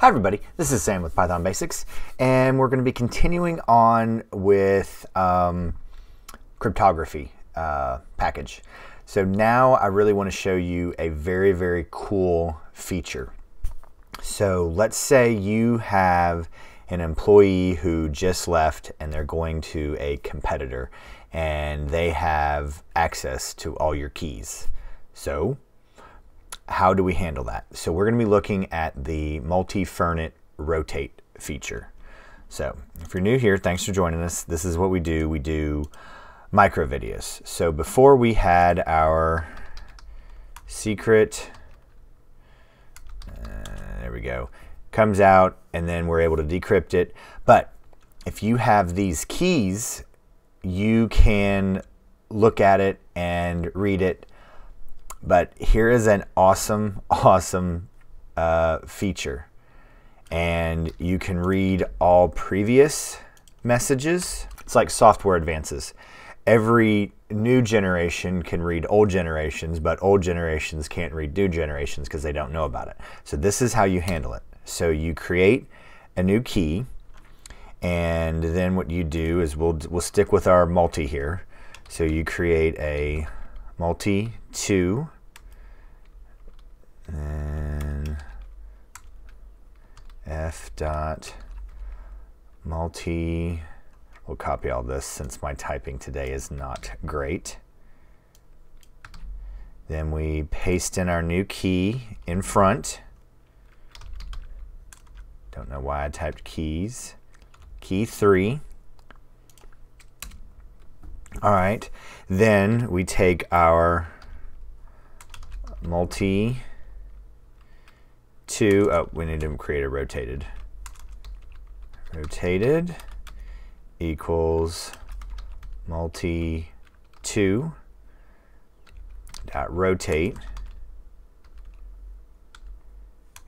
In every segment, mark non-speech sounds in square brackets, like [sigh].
Hi everybody, this is Sam with Python Basics, and we're going to be continuing on with um, cryptography uh, package. So now I really want to show you a very, very cool feature. So let's say you have an employee who just left and they're going to a competitor and they have access to all your keys. So how do we handle that? So we're going to be looking at the multi-Fernet rotate feature. So if you're new here, thanks for joining us. This is what we do. We do micro videos. So before we had our secret, uh, there we go, comes out and then we're able to decrypt it. But if you have these keys, you can look at it and read it but here is an awesome, [laughs] awesome uh, feature. And you can read all previous messages. It's like software advances. Every new generation can read old generations, but old generations can't read new generations because they don't know about it. So this is how you handle it. So you create a new key, and then what you do is we'll, we'll stick with our multi here. So you create a multi 2 and f dot multi we'll copy all this since my typing today is not great. Then we paste in our new key in front. Don't know why I typed keys. Key 3 all right, then we take our multi two, oh, we need to create a rotated. Rotated equals multi two dot rotate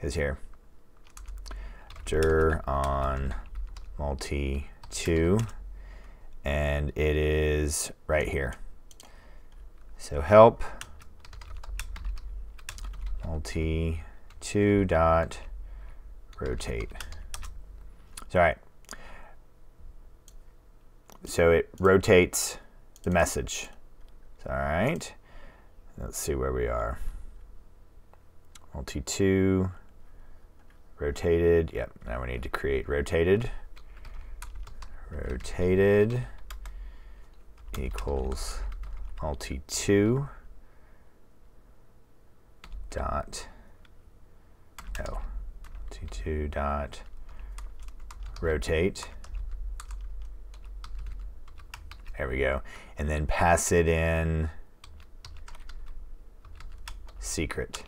is here. Dir on multi two and it is right here. So help multi 2 dot rotate. So, all right. So it rotates the message. All right. Let's see where we are. Multi 2 rotated. Yep, now we need to create rotated rotated equals multi2 dot no multi2 dot rotate. There we go. And then pass it in secret.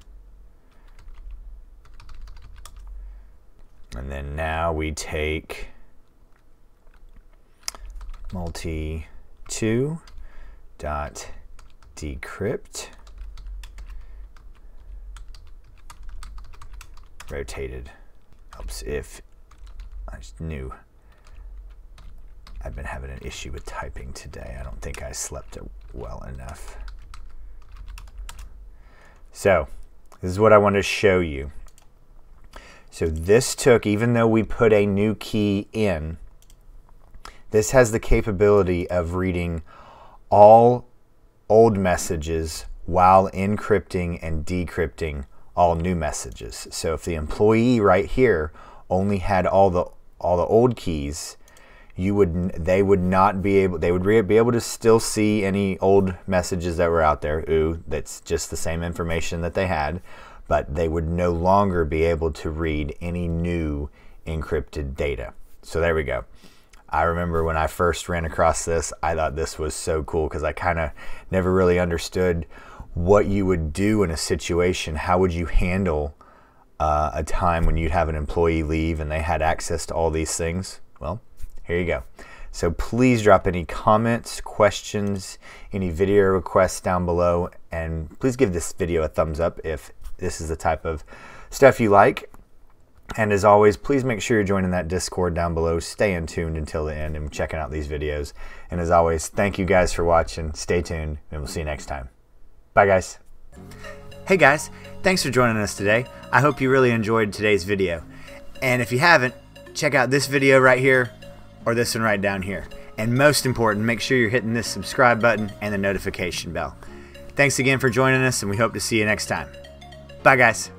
And then now we take multi 2 dot decrypt rotated helps if I just knew I've been having an issue with typing today. I don't think I slept well enough. So this is what I want to show you. So this took, even though we put a new key in, this has the capability of reading all old messages while encrypting and decrypting all new messages. So if the employee right here only had all the all the old keys, you would they would not be able they would be able to still see any old messages that were out there. Ooh, that's just the same information that they had, but they would no longer be able to read any new encrypted data. So there we go. I remember when I first ran across this, I thought this was so cool because I kind of never really understood what you would do in a situation. How would you handle uh, a time when you'd have an employee leave and they had access to all these things? Well, here you go. So please drop any comments, questions, any video requests down below, and please give this video a thumbs up if this is the type of stuff you like. And as always, please make sure you're joining that Discord down below. Stay in tuned until the end and checking out these videos. And as always, thank you guys for watching. Stay tuned, and we'll see you next time. Bye, guys. Hey, guys. Thanks for joining us today. I hope you really enjoyed today's video. And if you haven't, check out this video right here or this one right down here. And most important, make sure you're hitting this subscribe button and the notification bell. Thanks again for joining us, and we hope to see you next time. Bye, guys.